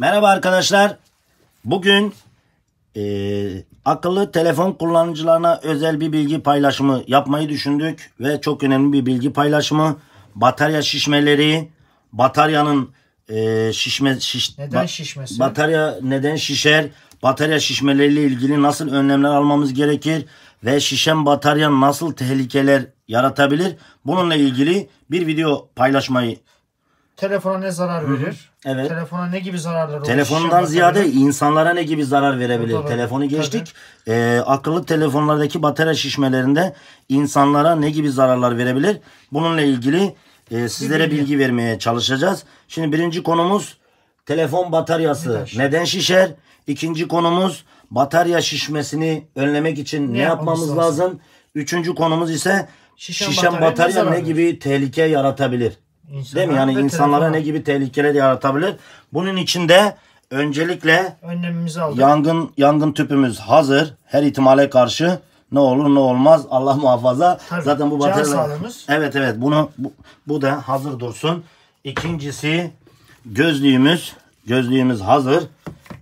Merhaba arkadaşlar. Bugün e, akıllı telefon kullanıcılarına özel bir bilgi paylaşımı yapmayı düşündük. Ve çok önemli bir bilgi paylaşımı. Batarya şişmeleri, bataryanın e, şişme şiş, Neden ba- şişmesi? Batarya neden şişer? Batarya şişmeleriyle ilgili nasıl önlemler almamız gerekir? Ve şişen batarya nasıl tehlikeler yaratabilir? Bununla ilgili bir video paylaşmayı Telefona ne zarar verir? Evet. Telefona ne gibi zararlar olur? Telefondan ziyade batarya. insanlara ne gibi zarar verebilir? Tabii, Telefonu geçtik. Ee, akıllı telefonlardaki batarya şişmelerinde insanlara ne gibi zararlar verebilir? Bununla ilgili e, sizlere bilgi. vermeye çalışacağız. Şimdi birinci konumuz telefon bataryası Neden neden şişer? şişer? İkinci konumuz batarya şişmesini önlemek için ne, yapmamız yapmamız lazım? lazım? Üçüncü konumuz ise Şişen şişen, batarya ne batarya ne gibi tehlike yaratabilir? İnsanlara Değil mi? Yani insanlara telefona. ne gibi tehlikeler yaratabilir? Bunun için de öncelikle önlemimizi aldık. yangın yangın tüpümüz hazır. Her ihtimale karşı ne olur ne olmaz Allah muhafaza. Tabii. Zaten bu batarya. Evet evet bunu bu, bu da hazır dursun. İkincisi gözlüğümüz. Gözlüğümüz hazır.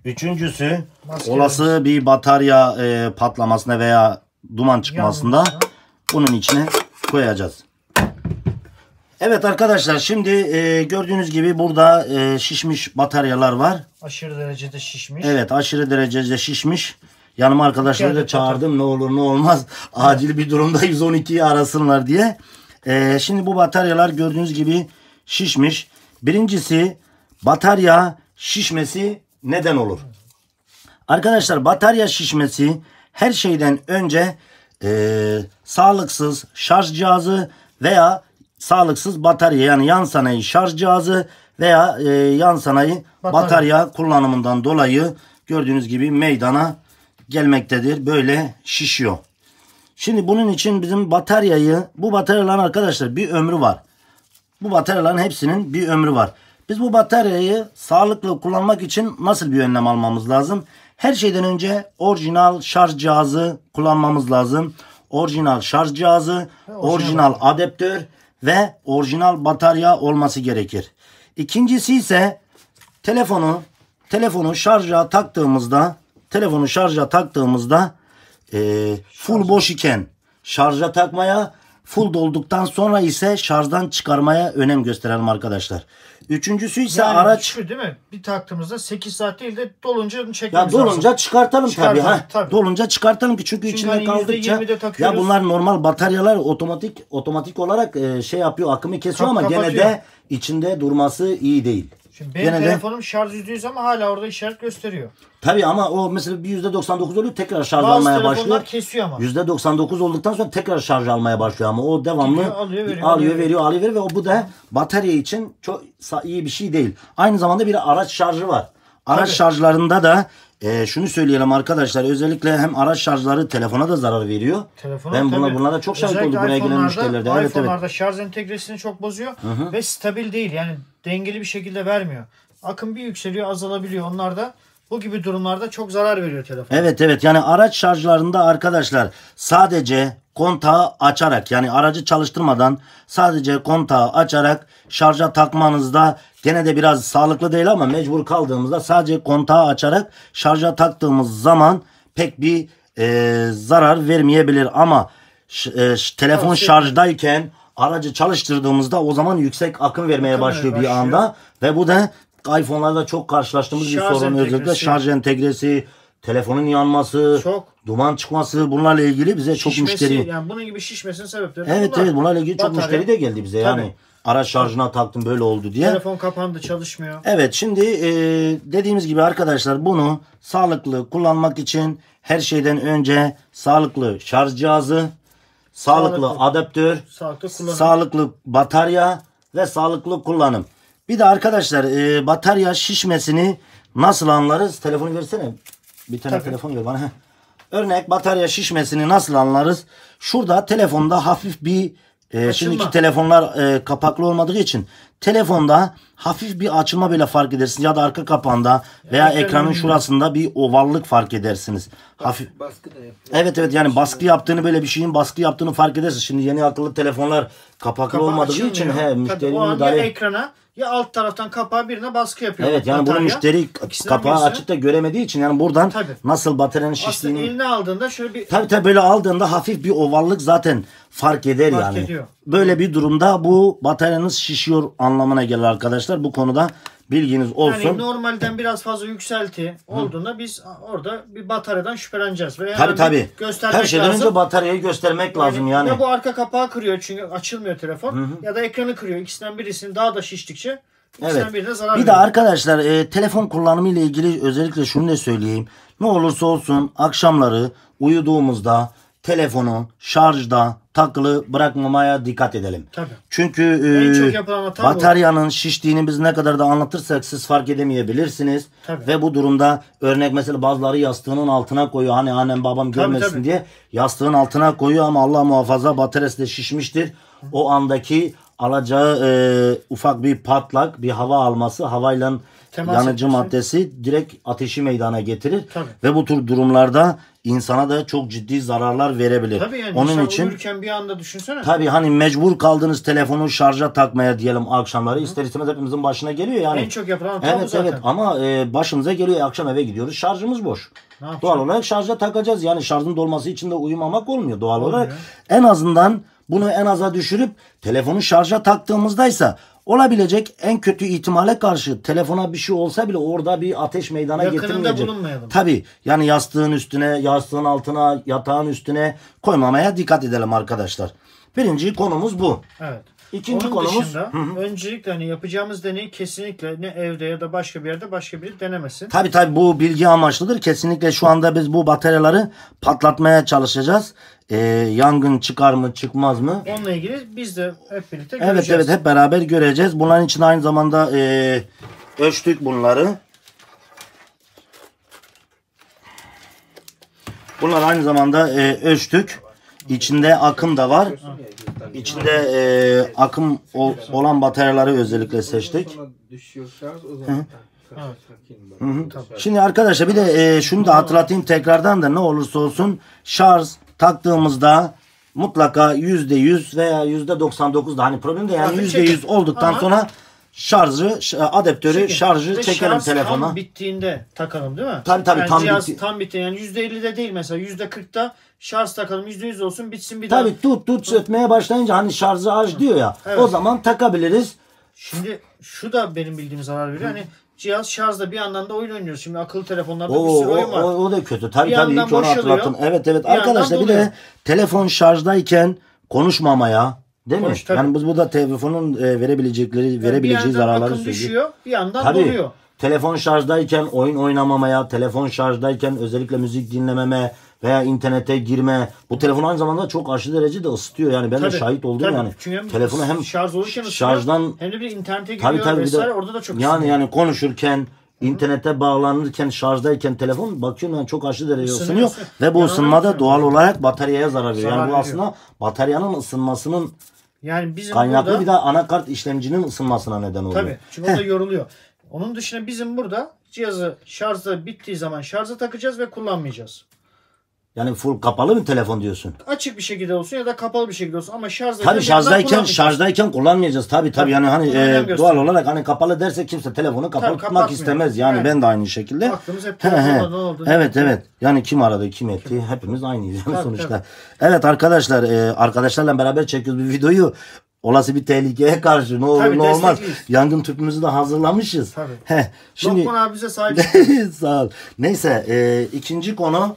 Üçüncüsü Maskelerimiz. olası bir batarya e, patlamasına veya duman çıkmasında Yanmasına. bunun içine koyacağız. Evet arkadaşlar şimdi e, gördüğünüz gibi burada e, şişmiş bataryalar var. Aşırı derecede şişmiş. Evet aşırı derecede şişmiş. Yanıma arkadaşları da çağırdım ne olur ne olmaz acil bir durumda 112'yi arasınlar diye. E, şimdi bu bataryalar gördüğünüz gibi şişmiş. Birincisi batarya şişmesi neden olur? Arkadaşlar batarya şişmesi her şeyden önce e, sağlıksız şarj cihazı veya sağlıksız batarya yani yan sanayi şarj cihazı veya e, yan sanayi Batarya. batarya. kullanımından dolayı gördüğünüz gibi meydana gelmektedir. Böyle şişiyor. Şimdi bunun için bizim bataryayı bu bataryaların arkadaşlar bir ömrü var. Bu bataryaların hepsinin bir ömrü var. Biz bu bataryayı sağlıklı kullanmak için nasıl bir önlem almamız lazım? Her şeyden önce orijinal şarj cihazı kullanmamız lazım. Orijinal şarj cihazı, orijinal adaptör ve orijinal batarya olması gerekir. İkincisi ise telefonu telefonu şarja taktığımızda telefonu şarja taktığımızda e, full boş iken şarja takmaya full dolduktan sonra ise şarjdan çıkarmaya önem gösterelim arkadaşlar. Üçüncüsü ise Yani araç şu değil mi? Bir taktığımızda 8 saat değil de dolunca ya çekmemiz dolunca lazım. çıkartalım tabii ha. tabii. Dolunca çıkartalım ki çünkü, Çünkü içinde hani kaldıkça %20'de ya bunlar normal bataryalar otomatik otomatik olarak e, şey yapıyor akımı kesiyor Kap- ama gene de içinde durması iyi değil. Şimdi benim Gene de telefonum şarj %100 ama hala orada işaret gösteriyor. tabii ama o mesela bir %99 oluyor tekrar şarj Bazı almaya başlıyor. kesiyor ama. %99 olduktan sonra tekrar şarj almaya başlıyor ama o devamlı Gidiyor, alıyor, veriyor, alıyor, alıyor, veriyor, alıyor, veriyor ve o bu da batarya için çok iyi bir şey değil. Aynı zamanda bir araç şarjı var. Araç Tabii. şarjlarında da e, şunu söyleyelim arkadaşlar özellikle hem araç şarjları telefona da zarar veriyor. Telefona ben buna tabii. bunlara çok şahit oldum buraya gelen müşterilerde. Evet evet. iPhone'larda şarj entegresini çok bozuyor ve stabil değil. Yani dengeli bir şekilde vermiyor. Akım bir yükseliyor azalabiliyor. Onlar da bu gibi durumlarda çok zarar veriyor telefon. Evet evet yani araç şarjlarında arkadaşlar sadece kontağı açarak yani aracı çalıştırmadan sadece kontağı açarak şarja takmanızda gene de biraz sağlıklı değil ama mecbur kaldığımızda sadece kontağı açarak şarja taktığımız zaman pek bir e, zarar vermeyebilir ama e, telefon şarjdayken aracı çalıştırdığımızda o zaman yüksek akım vermeye Akım başlıyor bir başlıyor. anda ve bu da iPhone'larda çok karşılaştığımız bir Şarj sorun özellikle entegresi. şarj entegresi, telefonun yanması, Çok. duman çıkması bunlarla ilgili bize çok Şişmesi, müşteri. yani bunun gibi şişmesinin sebepleri Evet bunlar. evet bunlarla ilgili çok Batarya. müşteri de geldi bize yani. Araç şarjına taktım böyle oldu diye. Telefon kapandı çalışmıyor. Evet şimdi e, dediğimiz gibi arkadaşlar bunu sağlıklı kullanmak için her şeyden önce sağlıklı şarj cihazı, sağlıklı, Sağlıklı. adaptör, Sağlıklı kullanım. sağlıklı batarya ve sağlıklı kullanım. Bir de arkadaşlar e, batarya şişmesini nasıl anlarız? Telefonu versene. Bir tane Tabii. telefon ver bana. Örnek batarya şişmesini nasıl anlarız? Şurada telefonda hafif bir e, şimdiki telefonlar e, kapaklı olmadığı için telefonda hafif bir açılma böyle fark edersiniz ya da arka kapağında veya ekranın ekranın şurasında bir ovallık fark edersiniz. Hafif Baskı da yapıyor. Evet evet yani baskı yaptığını böyle bir şeyin baskı yaptığını fark edersin. Şimdi yeni akıllı telefonlar kapaklı Kapağı olmadığı için he müşterinin müdahale ekrana ya alt taraftan kapağı birine baskı yapıyor. Evet yani bunu müşteri kapağı birisi. açıp da göremediği için yani buradan Tabii. nasıl bataryanın Aslında şiştiğini eline aldığında şöyle bir Tabii tabii böyle aldığında hafif bir ovallık zaten fark eder Fark yani. ediyor. Böyle bir durumda bu bataryanız şişiyor anlamına gelir arkadaşlar. Bu konuda bilginiz olsun. yani normalden biraz fazla yükselti olduğunda biz orada bir bataryadan şüpheleneceğiz. Ve tabii tabii. Göstermek Her şeyden lazım. önce bataryayı göstermek lazım yani. Ya bu arka kapağı kırıyor çünkü açılmıyor telefon ya da ekranı kırıyor. İkisinden birisinin daha da şiştikçe Evet. Bir de arkadaşlar e, telefon kullanımı ile ilgili özellikle şunu da söyleyeyim. Ne olursa olsun akşamları uyuduğumuzda telefonu şarjda takılı bırakmamaya dikkat edelim. Tabii. Çünkü e, hata bu. bataryanın şiştiğini biz ne kadar da anlatırsak siz fark edemeyebilirsiniz. Tabii. Ve bu durumda örnek mesela bazıları yastığının altına koyuyor. Hani annem babam görmesin tabii. diye yastığın altına koyuyor ama Allah muhafaza bataryası da şişmiştir. O andaki alacağı e, ufak bir patlak, bir hava alması, havayla Temas yanıcı etmesi. maddesi direkt ateşi meydana getirir. Tabii. Ve bu tür durumlarda insana da çok ciddi zararlar verebilir. Tabii yani Onun için uyurken bir anda düşünsene. Tabii hani mecbur kaldığınız telefonu şarja takmaya diyelim akşamları. İster istemez hepimizin başına geliyor yani. En çok yapılan bu Evet zaten. evet ama e, başımıza geliyor akşam eve gidiyoruz şarjımız boş. Doğal olarak şarja takacağız yani şarjın dolması için de uyumamak olmuyor doğal Olmuyor. olarak. En azından bunu en aza düşürüp telefonu şarja taktığımızdaysa olabilecek en kötü ihtimale karşı telefona bir şey olsa bile orada bir ateş meydana Yakınında getirmeyecek. bulunmayalım. Tabii yani yastığın üstüne, yastığın altına, yatağın üstüne koymamaya dikkat edelim arkadaşlar. Birinci konumuz bu. Evet. İkinci Onun konumuz- dışında öncelikle hani yapacağımız deney kesinlikle ne evde ya da başka bir yerde başka biri denemesin. Tabii tabii bu bilgi amaçlıdır. Kesinlikle şu anda biz bu bataryaları patlatmaya çalışacağız. Ee, yangın çıkar mı çıkmaz mı? Onunla ilgili biz de hep birlikte Evet göreceğiz. evet hep beraber göreceğiz. Bunların için aynı zamanda e, ölçtük bunları. Bunlar aynı zamanda e, ölçtük. İçinde akım da var. İçinde e, akım ol- olan bataryaları özellikle seçtik. Şimdi arkadaşlar bir de e, şunu da hatırlatayım tekrardan da ne olursa olsun şarj taktığımızda mutlaka %100 veya %99 da hani problem de yani %100 çekin. olduktan sonra şarjı ş- adaptörü Çekin. şarjı Ve çekelim şarj telefona. Tam bittiğinde takalım değil mi? Tabii, tabii, yani tam cihaz bitti- tam bitti yani %50'de değil mesela %40'da şarj takalım %100 olsun bitsin bir daha. Tabii tut tut sötmeye başlayınca hani şarjı az diyor ya. Evet. O zaman takabiliriz. Şimdi şu da benim bildiğim zarar veriyor. Hani cihaz şarjda bir yandan da oyun oynuyoruz. Şimdi akıllı telefonlarda O, bir sürü oyun var. o, o da kötü. Tabii Bir tabii ilk onu boşalıyor, hatırlattın. Evet evet bir arkadaşlar bir de telefon şarjdayken konuşmamaya değil mi? Konuş, tabii. yani biz burada telefonun e, verebilecekleri Yani verebileceği zararları akım söylüyoruz. düşüyor, bir yandan Tabii. doluyor. Telefon şarjdayken oyun oynamamaya, telefon şarjdayken özellikle müzik dinlememe veya internete girme. Bu telefon aynı zamanda çok aşırı derecede ısıtıyor. Yani ben de Tabii, şahit oldum tabii. yani. Çünkü Telefonu hem şarj olurken şarjdan hem de bir internete giriyor tabii tabii bir de vesaire orada da çok yani ısınıyor. yani konuşurken internete bağlanırken şarjdayken telefon bakıyorum yani çok aşırı derece ısınıyor ve bu ısınmada ısınıyor. doğal olarak bataryaya zarar veriyor. Yani bu aslında bataryanın ısınmasının Yani bizim kaynaklı burada bir de anakart işlemcinin ısınmasına neden oluyor. tabii çünkü o da yoruluyor. Onun dışında bizim burada cihazı şarjda bittiği zaman şarja takacağız ve kullanmayacağız. Yani full kapalı mı telefon diyorsun? Açık bir şekilde olsun ya da kapalı bir şekilde olsun ama şarjdayken Tabii şarjdayken şarjdayken kullanmayacağız. Tabii tabii Tabii. yani hani e, doğal olarak hani kapalı derse kimse telefonu kapalı tutmak kapatmıyor. istemez. Yani Evet. ben de aynı şekilde. Aklımız hep He, he. oldu, Evet evet. Yani kim aradı kim etti hepimiz aynıyız yani Tabii, sonuçta. tabii. Evet arkadaşlar e, arkadaşlarla beraber çekiyoruz bir videoyu. Olası bir tehlikeye karşı ne olur Tabii, ne olmaz. Yangın tüpümüzü de hazırlamışız. Tabii. Heh, şimdi Lokman abi bize sahip Sağ ol. Neyse e, ikinci konu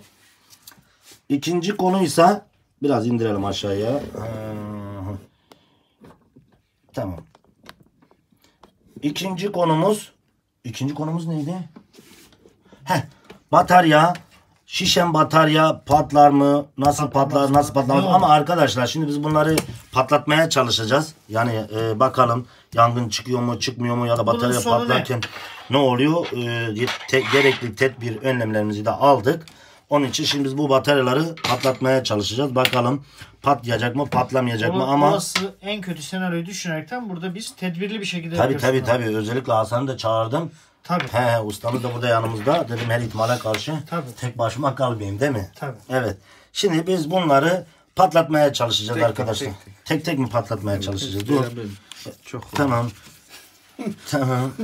ikinci konuysa biraz indirelim aşağıya. Ee, tamam. İkinci konumuz ikinci konumuz neydi? Heh, batarya şişen batarya patlar mı? Nasıl patlar? Nasıl olur? Ama arkadaşlar şimdi biz bunları patlatmaya çalışacağız. Yani e, bakalım yangın çıkıyor mu, çıkmıyor mu ya da batarya sonu ne? patlarken ne oluyor? Ee, te- gerekli tedbir önlemlerimizi de aldık. Onun için şimdi biz bu bataryaları patlatmaya çalışacağız. Bakalım patlayacak mı patlamayacak mı Ama olası en kötü senaryoyu düşünerekten burada biz tedbirli bir şekilde tabi yapıyoruz. tabi bunu. tabi özellikle Hasan'ı da çağırdım. Tabii. He, he ustamız da burada yanımızda. Dedim her ihtimale karşı Tabii. tek başıma kalmayayım değil mi? Tabii. Evet. Şimdi biz bunları patlatmaya çalışacağız Tek arkadaşlar. tek Tek, tek. tek mi patlatmaya çalışacağız? Dur. Çok Tamam. tamam.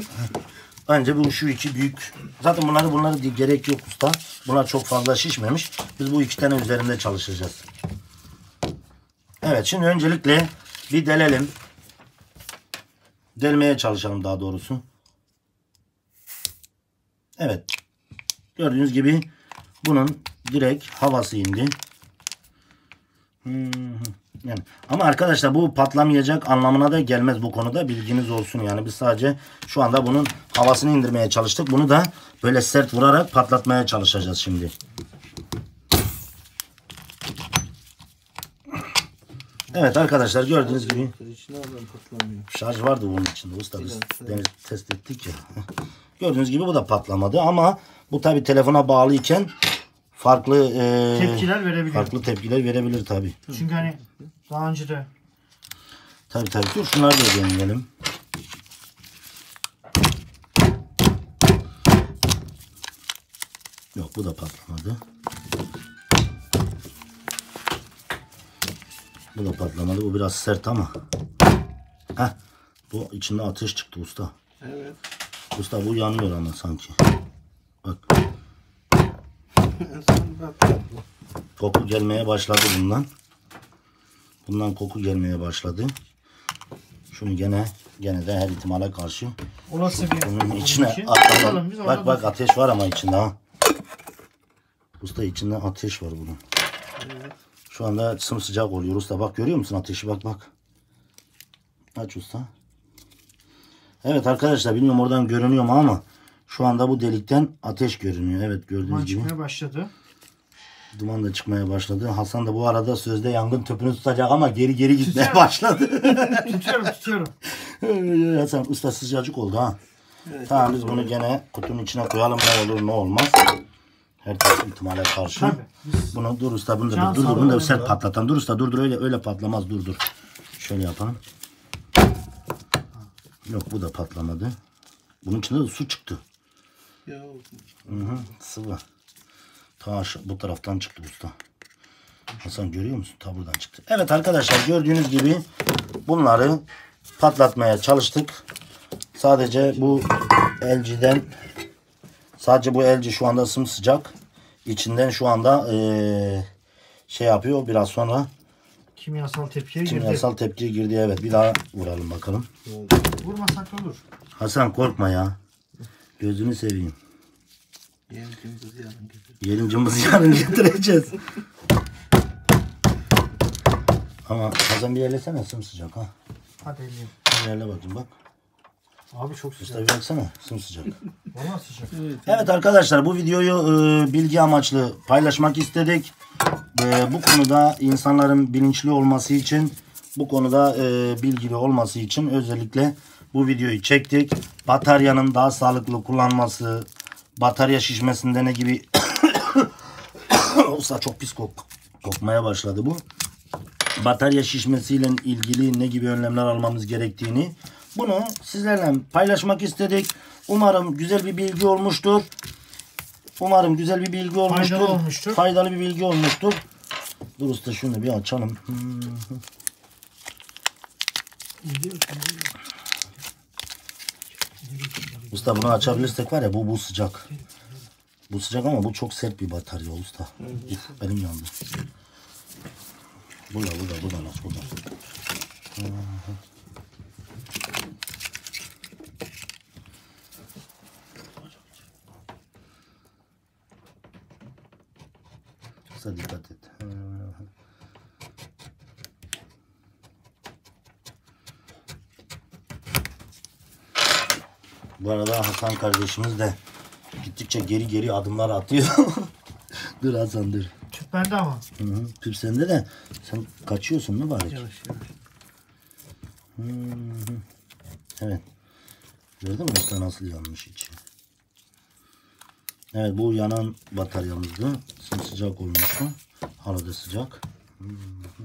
Bence bu şu iki büyük. Zaten bunları bunları gerek yok usta. Bunlar çok fazla şişmemiş. Biz bu iki tane üzerinde çalışacağız. Evet şimdi öncelikle bir delelim. Delmeye çalışalım daha doğrusu. Evet. Gördüğünüz gibi bunun direkt havası indi. Hmm, Yani. Ama arkadaşlar bu patlamayacak anlamına da gelmez bu konuda bilginiz olsun yani biz sadece şu anda bunun havasını indirmeye çalıştık bunu da böyle sert vurarak patlatmaya çalışacağız şimdi. Evet arkadaşlar gördüğünüz gibi şarj vardı bunun içinde usta biz deniz test ettik ya. gördüğünüz gibi bu da patlamadı ama bu tabi telefona bağlıyken farklı e, Tepkiler verebiliyor. farklı tepkiler verebilir tabi. Çünkü hani daha önce de Tabii tabii. Dur şunları da deneyelim. Yok bu da patlamadı. Bu da patlamadı. Bu biraz sert ama. Heh. Bu içinde ateş çıktı usta. Evet. Usta bu yanıyor ama sanki. Bak. Koku gelmeye başladı bundan. Bundan koku gelmeye başladı. Şunu gene gene de her ihtimale karşı olası bir Bunun içine için atalım. Bak bak ateş var ama içinde ha. Usta içinde ateş var bunun. Şu anda sımsıcak oluyor usta. Bak görüyor musun ateşi bak bak. Aç usta. Evet arkadaşlar bilmiyorum oradan görünüyor mu ama şu anda bu delikten ateş görünüyor. Evet gördüğünüz Duman gibi. çıkmaya başladı. Duman da çıkmaya başladı. Hasan da bu arada sözde yangın tüpünü tutacak ama geri geri gitmeye Tutuyorum. başladı. tutuyorum tutuyorum. Hasan usta sıcacık oldu ha. Tamam biz bunu gene kutunun içine koyalım ne olur ne olmaz. Her türlü ihtimale karşı. Tabii. Biz Bunu dur usta bunu da Can dur dur bunu da sert patlatan. Dur usta dur dur öyle öyle patlamaz dur dur. Şöyle yapalım. Yok bu da patlamadı. Bunun içinde de su çıktı. Ya Hı hı, sıvı. Ta bu taraftan çıktı usta. Hasan görüyor musun? Ta buradan çıktı. Evet arkadaşlar gördüğünüz gibi bunları patlatmaya çalıştık. Sadece bu elciden sadece bu elci şu anda sımsıcak. İçinden şu anda eee, şey yapıyor. Biraz sonra kimyasal tepkiye girdi. kimyasal tepkiye girdi. Evet bir daha vuralım bakalım. Vurmasak da olur. Hasan korkma ya. Gözünü seveyim. yeni yarın gelir. Yerincimizi yarın getireceğiz. Ama Hasan bir yerlesene sımsıcak ha. Hadi eleyim. Bir yerle bakayım bak. Abi çok Usta sıcak. bir baksana sımsıcak. Valla sıcak. Evet arkadaşlar bu videoyu e, bilgi amaçlı paylaşmak istedik. E, bu konuda insanların bilinçli olması için bu konuda e, bilgili olması için özellikle bu videoyu çektik. Bataryanın daha sağlıklı kullanması, batarya şişmesinde ne gibi olsa çok pis kok kokmaya başladı bu. Batarya şişmesiyle ilgili ne gibi önlemler almamız gerektiğini bunu sizlerle paylaşmak istedik. Umarım güzel bir bilgi olmuştur. Umarım güzel bir bilgi olmuştur. Faydalı olmuştur. Faydalı bir bilgi olmuştur. Dur usta şunu bir açalım. Hmm. Usta bunu açabilirsek var ya bu bu sıcak. Bu sıcak ama bu çok sert bir batarya usta. Uf, benim yandı. Burada burada buradan aç buradan. Usta dikkat et. Bu arada Hasan kardeşimiz de gittikçe geri geri adımlar atıyor. dur Hasan dur. Tüp bende ama. Hı hı. Tüp sende de sen kaçıyorsun mu bari? Yavaş yavaş. Evet. Gördün mü usta nasıl yanmış içi? Evet bu yanan bataryamızdı. Sıcak olmuştu. Hala da sıcak. Hı hı.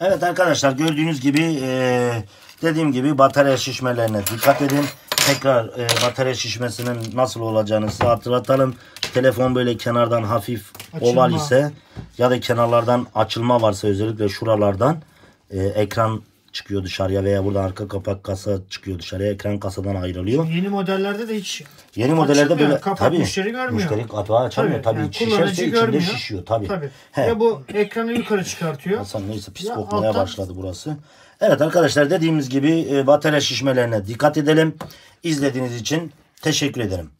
Evet arkadaşlar gördüğünüz gibi eee, dediğim gibi batarya şişmelerine dikkat edin. tekrar e, batarya şişmesinin nasıl olacağını size hatırlatalım. Telefon böyle kenardan hafif Açılma. oval ise ya da kenarlardan açılma varsa özellikle şuralardan e, ekran çıkıyor dışarıya veya burada arka kapak kasa çıkıyor dışarıya. Ekran kasadan ayrılıyor. Yeni modellerde de hiç Yeni modellerde böyle kapak tabii müşteri görmüyor. Müşteri kapağı açamıyor tabii. yani Şişerse içinde görmüyor. şişiyor tabii. Tabii. He. Ve bu ekranı yukarı çıkartıyor. Hasan neyse pis Ya kokmaya alttan- başladı burası. Evet arkadaşlar dediğimiz gibi e, batarya şişmelerine dikkat edelim. İzlediğiniz için teşekkür ederim.